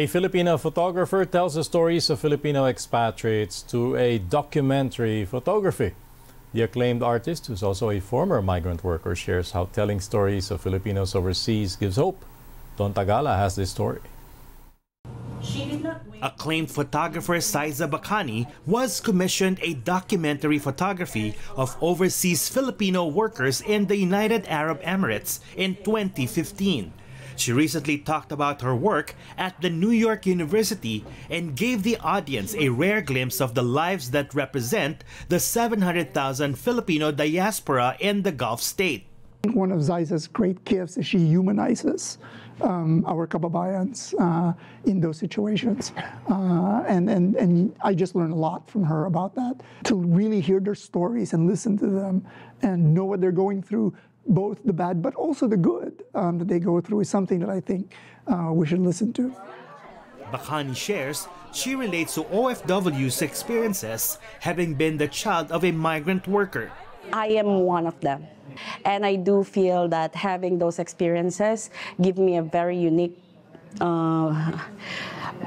A Filipino photographer tells the stories of Filipino expatriates to a documentary photography. The acclaimed artist, who's also a former migrant worker, shares how telling stories of Filipinos overseas gives hope. Don Tagala has this story. Acclaimed photographer Xyza Bacani was commissioned a documentary photography of overseas Filipino workers in the United Arab Emirates in 2015. She recently talked about her work at the New York University and gave the audience a rare glimpse of the lives that represent the 700,000 Filipino diaspora in the Gulf state. One of Xyza's great gifts is she humanizes um, our kababayans uh, in those situations. Uh, and, and, and I just learned a lot from her about that. To really hear their stories and listen to them and know what they're going through, both the bad but also the good um, that they go through, is something that I think uh, we should listen to. Bacani shares she relates to OFW's experiences having been the child of a migrant worker. I am one of them. And I do feel that having those experiences give me a very unique uh,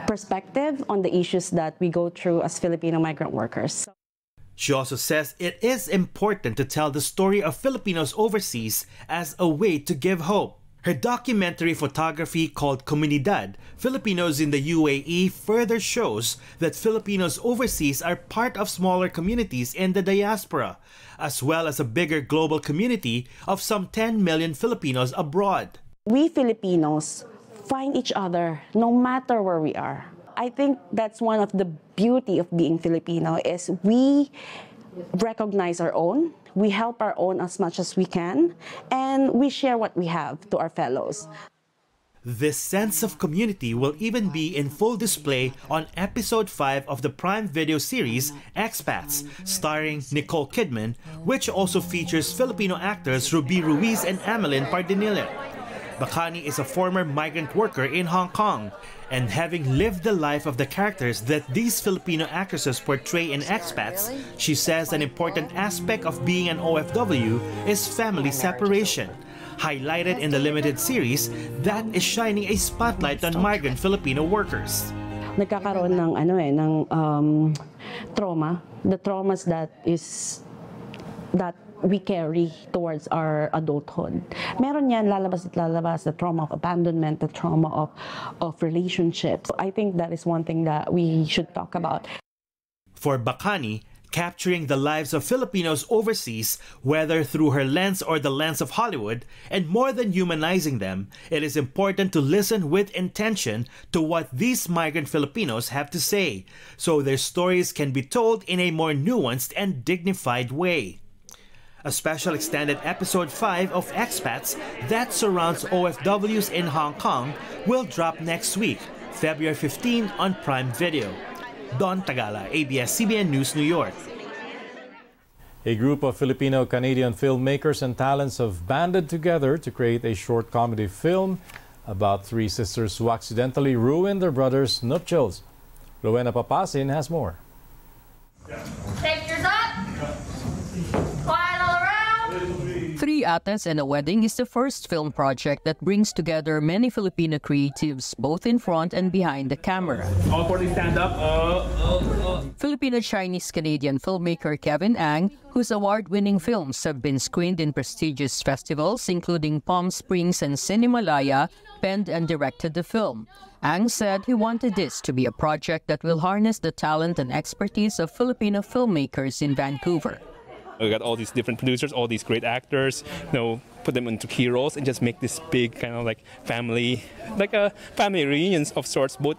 perspective on the issues that we go through as Filipino migrant workers. She also says it is important to tell the story of Filipinos overseas as a way to give hope. Her documentary photography called Comunidad, Filipinos in the UAE further shows that Filipinos overseas are part of smaller communities in the diaspora, as well as a bigger global community of some 10 million Filipinos abroad. We Filipinos find each other no matter where we are. I think that's one of the beauty of being Filipino is we recognize our own, we help our own as much as we can, and we share what we have to our fellows. This sense of community will even be in full display on episode 5 of the Prime Video series Expats, starring Nicole Kidman, which also features Filipino actors Ruby Ruiz and Amelyn Pardenilla. Bacani is a former migrant worker in Hong Kong, and having lived the life of the characters that these Filipino actresses portray in Expats, she says an important aspect of being an OFW is family separation. Highlighted in the limited series, that is shining a spotlight on migrant Filipino workers. Nagkakaroon ng ano eh ng um, trauma, the traumas that is that we carry towards our adulthood. Meron yan lalabas at lalabas, the trauma of abandonment, the trauma of, of relationships. I think that is one thing that we should talk about. For Bacani, capturing the lives of Filipinos overseas, whether through her lens or the lens of Hollywood, and more than humanizing them, it is important to listen with intention to what these migrant Filipinos have to say, so their stories can be told in a more nuanced and dignified way. A special extended episode 5 of Expats that surrounds OFWs in Hong Kong will drop next week, February 15 on Prime Video. Don Tagala, ABS-CBN News, New York. A group of Filipino-Canadian filmmakers and talents have banded together to create a short comedy film about three sisters who accidentally ruined their brother's nuptials. Rowena Papasin has more. Take yours up. Quiet all around. Three Ates and a Wedding is the first film project that brings together many Filipino creatives both in front and behind the camera. All parties stand up. Uh, uh, uh. Filipino-Chinese-Canadian filmmaker Kevin Ang, whose award-winning films have been screened in prestigious festivals including Palm Springs and Cinemalaya, penned and directed the film. Ang said he wanted this to be a project that will harness the talent and expertise of Filipino filmmakers in Vancouver. We got all these different producers, all these great actors, you know, put them into key roles and just make this big kind of like family, like a family reunion of sorts, both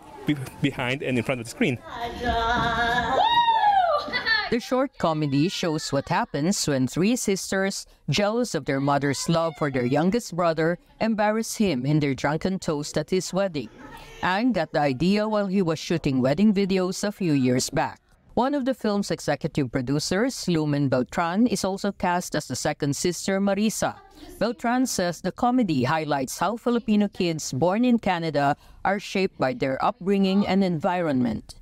behind and in front of the screen. The short comedy shows what happens when three sisters, jealous of their mother's love for their youngest brother, embarrass him in their drunken toast at his wedding. Ang got the idea while he was shooting wedding videos a few years back. One of the film's executive producers, Lumen Beltran, is also cast as the second sister, Marisa. Beltran says the comedy highlights how Filipino kids born in Canada are shaped by their upbringing and environment.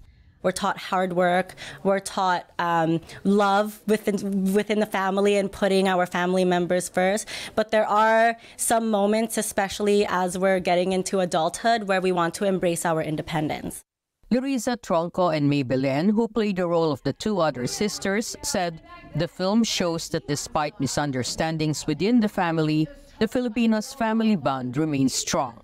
We're taught hard work. We're taught um, love within within the family and putting our family members first. But there are some moments, especially as we're getting into adulthood, where we want to embrace our independence. Luisa Tronco and May Belen, who played the role of the two other sisters, said the film shows that despite misunderstandings within the family, the Filipinos' family bond remains strong.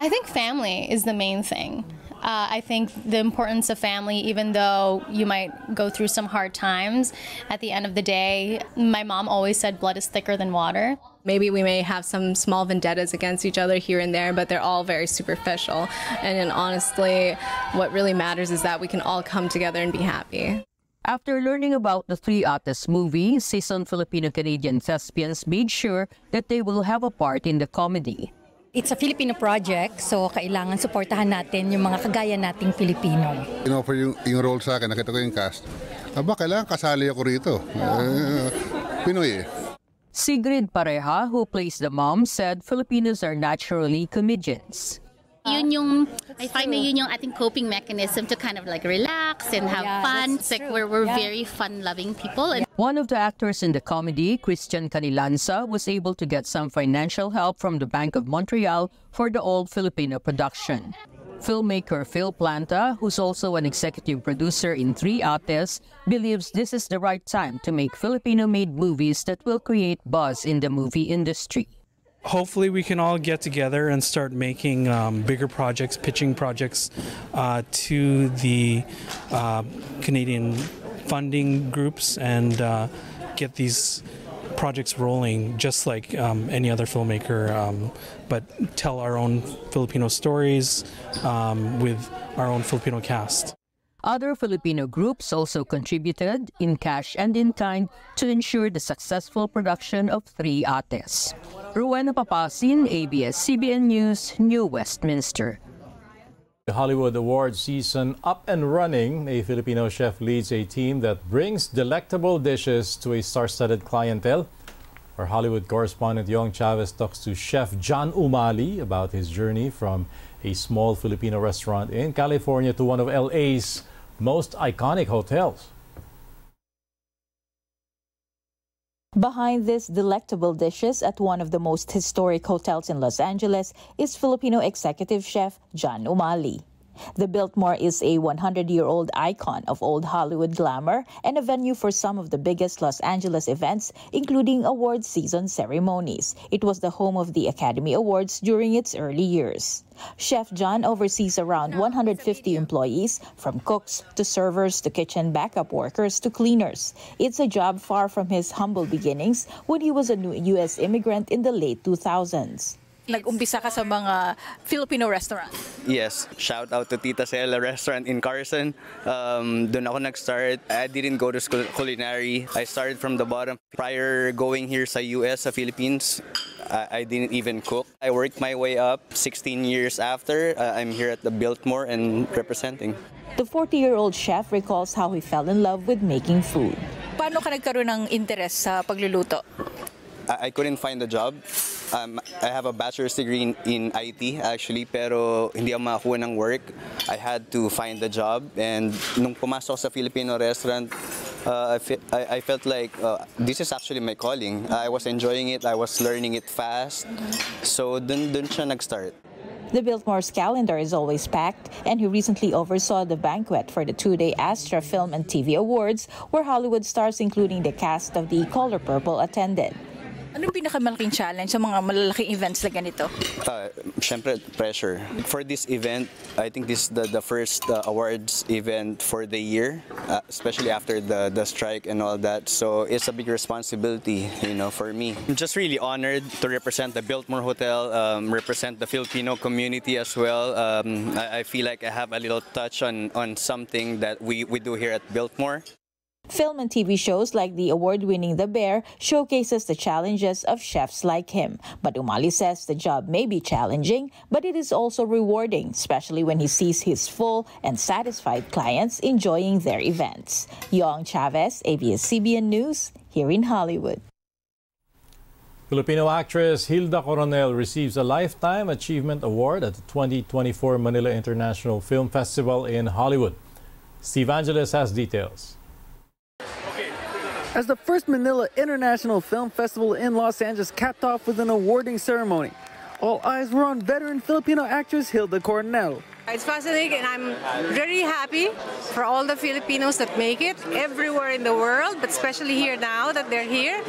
I think family is the main thing. Uh, I think the importance of family, even though you might go through some hard times, at the end of the day, my mom always said blood is thicker than water. Maybe we may have some small vendettas against each other here and there, but they're all very superficial. And, and honestly, what really matters is that we can all come together and be happy. After learning about the Three Ates movie, seasoned Filipino-Canadian thespians made sure that they will have a part in the comedy. It's a Filipino project, so kailangan suportahan natin yung mga kagaya nating Filipino. In-offer yung, yung role sa akin, nakita ko yung cast. Aba, kailangan kasali ako rito. Uh, Pinoy eh. Sigrid Pareja, who plays the mom, said Filipinos are naturally comedians. Yun yung, I find na yun yung ating coping mechanism to kind of like relax and have Yeah, fun. It's like we're, we're Yeah. very fun-loving people. And One of the actors in the comedy, Christian Canilanza, was able to get some financial help from the Bank of Montreal for the old Filipino production. Filmmaker Phil Planta, who's also an executive producer in Three Ates, believes this is the right time to make Filipino-made movies that will create buzz in the movie industry. Hopefully we can all get together and start making um, bigger projects, pitching projects uh, to the uh, Canadian funding groups and uh, get these projects rolling just like um, any other filmmaker, um, but tell our own Filipino stories um, with our own Filipino cast. Other Filipino groups also contributed in cash and in kind to ensure the successful production of Three Ates. Rowena Papasin, ABS-CBN News, New Westminster. The Hollywood Awards season up and running, a Filipino chef leads a team that brings delectable dishes to a star-studded clientele. Our Hollywood correspondent Yong Chavez talks to Chef John Umali about his journey from a small Filipino restaurant in California to one of LA's most iconic hotels. Behind these delectable dishes at one of the most historic hotels in Los Angeles is Filipino executive chef John Umali. The Biltmore is a 100 year old icon of old Hollywood glamour and a venue for some of the biggest Los Angeles events, including award season ceremonies. It was the home of the Academy Awards during its early years. Chef John oversees around 150 employees, from cooks to servers to kitchen backup workers to cleaners. It's a job far from his humble beginnings when he was a new U.S. immigrant in the late 2000s. Nag-umpisa ka sa mga Filipino restaurant. Yes, shout out to Tita Cela restaurant in Carson. Um, doon ako nag-start. I didn't go to school culinary. I started from the bottom. Prior going here sa US, sa Philippines, I, I didn't even cook. I worked my way up 16 years after. Uh, I'm here at the Biltmore and representing. The 40 year old chef recalls how he fell in love with making food. Paano ka nagkaroon ng interest sa pagluluto? I, couldn't find a job. Um, I have a bachelor's degree in, in IT actually, pero hindi ako makakuha ng work. I had to find a job and nung pumasok sa Filipino restaurant, uh, I, fe- I, I felt like uh, this is actually my calling. I was enjoying it, I was learning it fast. So dun, dun siya nag-start. The Biltmore's calendar is always packed, and he recently oversaw the banquet for the two day Astra Film and TV Awards, where Hollywood stars, including the cast of The Color Purple, attended. Anong pinakamalaking challenge sa mga malalaking events na ganito? Uh, Siyempre, pressure. For this event, I think this is the, the first uh, awards event for the year, uh, especially after the, the strike and all that. So it's a big responsibility, you know, for me. I'm just really honored to represent the Biltmore Hotel, um, represent the Filipino community as well. Um, I, I feel like I have a little touch on, on something that we, we do here at Biltmore. Film and TV shows like the award-winning The Bear showcases the challenges of chefs like him. But Umali says the job may be challenging, but it is also rewarding, especially when he sees his full and satisfied clients enjoying their events. Yong Chavez, ABS-CBN News, here in Hollywood. Filipino actress Hilda Koronel receives a Lifetime Achievement Award at the 2024 Manila International Film Festival in Hollywood. Steve Angeles has details. As the first Manila International Film Festival in Los Angeles capped off with an awarding ceremony, all eyes were on veteran Filipino actress Hilda Koronel. It's fascinating and I'm very happy for all the Filipinos that make it everywhere in the world, but especially here now that they're here.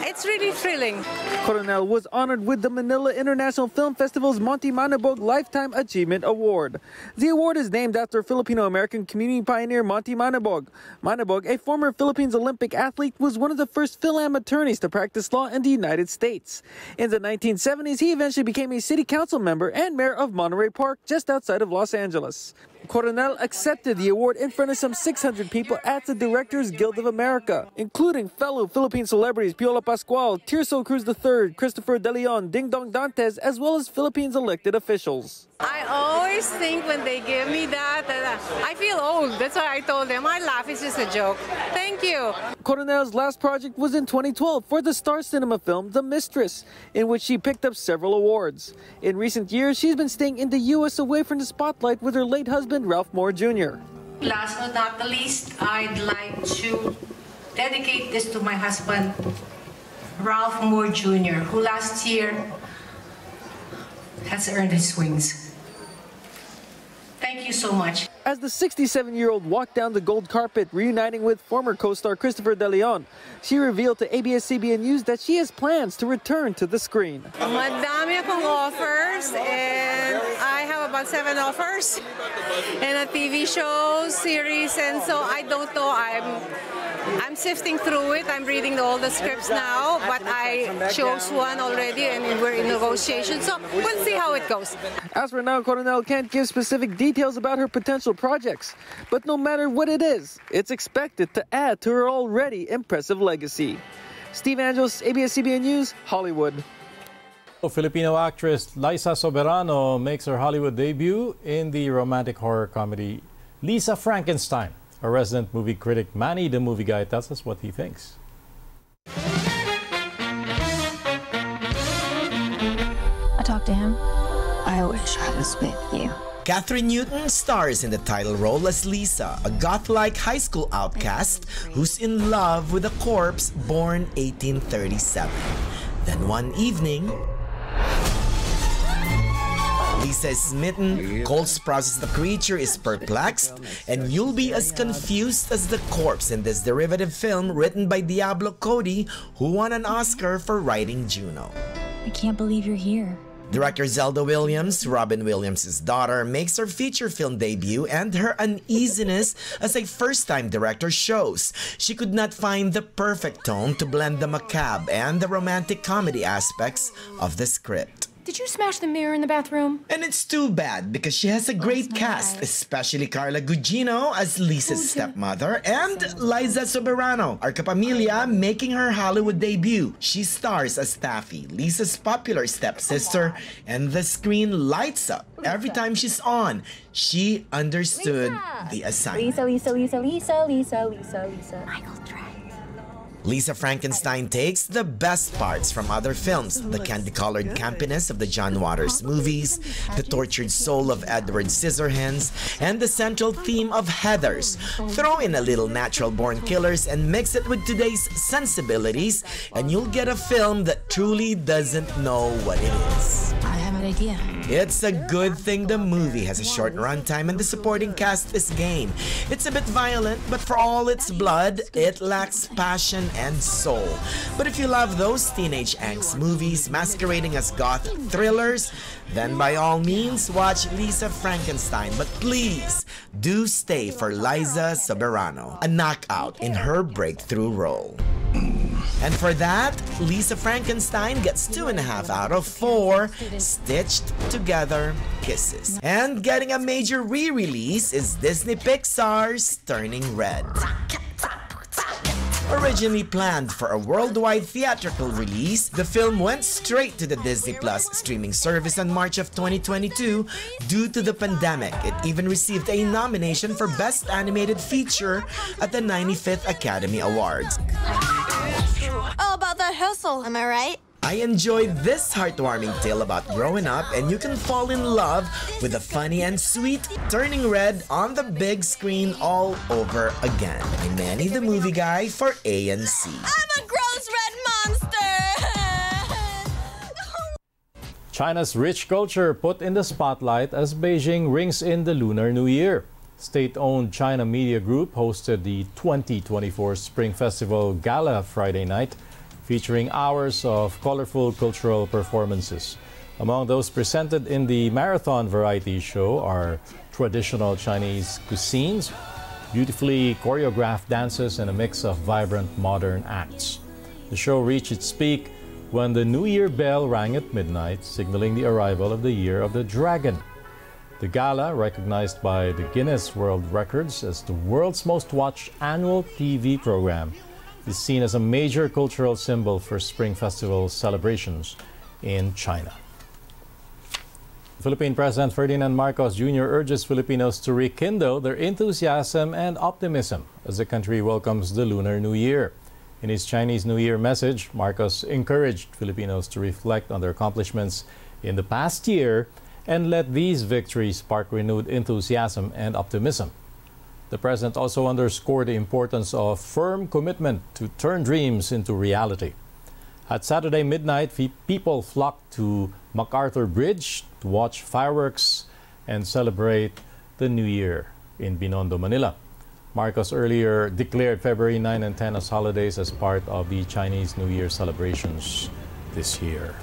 It's really thrilling. Koronel was honored with the Manila International Film Festival's Monty Manibog Lifetime Achievement Award. The award is named after Filipino-American community pioneer Monty Manibog. Manibog, a former Philippines Olympic athlete, was one of the first Fil-Am attorneys to practice law in the United States. In the 1970s, he eventually became a city council member and mayor of Monterey Park, just outside of Los Los Angeles. Koronel accepted the award in front of some 600 people at the Directors Guild of America, including fellow Philippine celebrities Piolo Pascual, Tirso Cruz III, Christopher De Leon, Dingdong Dantes, as well as Philippines elected officials. I always think when they give me that, that I feel old. That's why I told them I laugh. It's just a joke. Thank you. Koronel's last project was in 2012 for the Star Cinema film The Mistress, in which she picked up several awards. In recent years, she's been staying in the U.S. away from the spotlight with her late husband, Ralph Moore Jr. Last but not the least, I'd like to dedicate this to my husband, Ralph Moore Jr., who last year has earned his wings. Thank you so much. As the 67-year-old walked down the gold carpet reuniting with former co-star Christopher De Leon, she revealed to ABS-CBN News that she has plans to return to the screen. Madami akong offers and I have about seven offers and a TV show, series, and so I don't know. I'm I'm sifting through it. I'm reading all the scripts now, but I chose one already and we're in negotiation. So we'll see how it goes. As for now, Koronel can't give specific details about her potential projects. But no matter what it is, it's expected to add to her already impressive legacy. Steve Angeles, ABS-CBN News, Hollywood. Filipino actress Liza Soberano makes her Hollywood debut in the romantic horror comedy Lisa Frankenstein. Our resident movie critic Manny the Movie Guy tells us what he thinks. I talked to him. I wish I was with you. Kathryn Newton stars in the title role as Lisa, a goth-like high school outcast who's in love with a corpse born 1837. Then one evening, Lisa is smitten, Cole Sprouse the creature is perplexed, and you'll be as confused as the corpse in this derivative film written by Diablo Cody, who won an Oscar for writing Juno. I can't believe you're here. Director Zelda Williams, Robin Williams' daughter, makes her feature film debut and her uneasiness as a first-time director shows. She could not find the perfect tone to blend the macabre and the romantic comedy aspects of the script. Did you smash the mirror in the bathroom? And it's too bad because she has a great cast, especially Carla Gugino as Lisa's stepmother and Liza Soberano, our kapamilya, making her Hollywood debut. She stars as Taffy, Lisa's popular stepsister, and the screen lights up every time she's on. She understood Lisa. the assignment. Lisa, Lisa, Lisa, Lisa, Lisa, Lisa, Lisa. Michael Trent. Lisa Frankenstein takes the best parts from other films the candy colored campiness of the John Waters movies, the tortured soul of Edward Scissorhands, and the central theme of Heathers. Throw in a little natural born killers and mix it with today's sensibilities, and you'll get a film that truly doesn't know what it is. Idea. It's a good thing the movie has a short runtime and the supporting cast is game. It's a bit violent, but for all its blood, it lacks passion and soul. But if you love those teenage angst movies masquerading as goth thrillers, then by all means watch Lisa Frankenstein. But please do stay for Liza Soberano, a knockout in her breakthrough role. And for that, Lisa Frankenstein gets two and a half out of four stitched together kisses. And getting a major re-release is Disney Pixar's Turning Red. Originally planned for a worldwide theatrical release, the film went straight to the Disney Plus streaming service in March of 2022 due to the pandemic. It even received a nomination for Best Animated Feature at the 95th Academy Awards. Oh, about that hustle, am I right? I enjoyed this heartwarming tale about growing up and you can fall in love with the funny and sweet Turning Red on the big screen all over again. I'm Manny the Movie Guy for ANC. I'm a gross red monster! China's rich culture put in the spotlight as Beijing rings in the Lunar New Year. State-owned China Media Group hosted the 2024 Spring Festival Gala Friday night featuring hours of colorful cultural performances. Among those presented in the marathon variety show are traditional Chinese cuisines, beautifully choreographed dances, and a mix of vibrant modern acts. The show reached its peak when the New Year bell rang at midnight, signaling the arrival of the Year of the Dragon. The gala, recognized by the Guinness World Records as the world's most watched annual TV program, is seen as a major cultural symbol for Spring Festival celebrations in China. Philippine President Ferdinand Marcos Jr. urges Filipinos to rekindle their enthusiasm and optimism as the country welcomes the Lunar New Year. In his Chinese New Year message, Marcos encouraged Filipinos to reflect on their accomplishments in the past year and let these victories spark renewed enthusiasm and optimism. The president also underscored the importance of firm commitment to turn dreams into reality. At Saturday midnight, people flocked to MacArthur Bridge to watch fireworks and celebrate the New Year in Binondo, Manila. Marcos earlier declared February 9 and 10 as holidays as part of the Chinese New Year celebrations this year.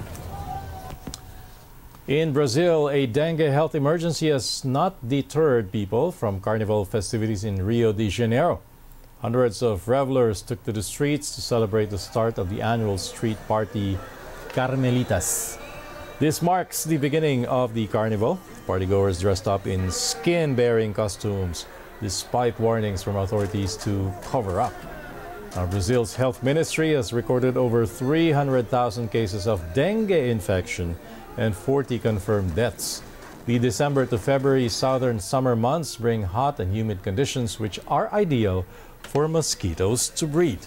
In Brazil, a dengue health emergency has not deterred people from carnival festivities in Rio de Janeiro. Hundreds of revelers took to the streets to celebrate the start of the annual street party Carmelitas. This marks the beginning of the carnival. Partygoers dressed up in skin-bearing costumes, despite warnings from authorities to cover up. Now, Brazil's health ministry has recorded over 300,000 cases of dengue infection and 40 confirmed deaths. The December to February southern summer months bring hot and humid conditions which are ideal for mosquitoes to breed.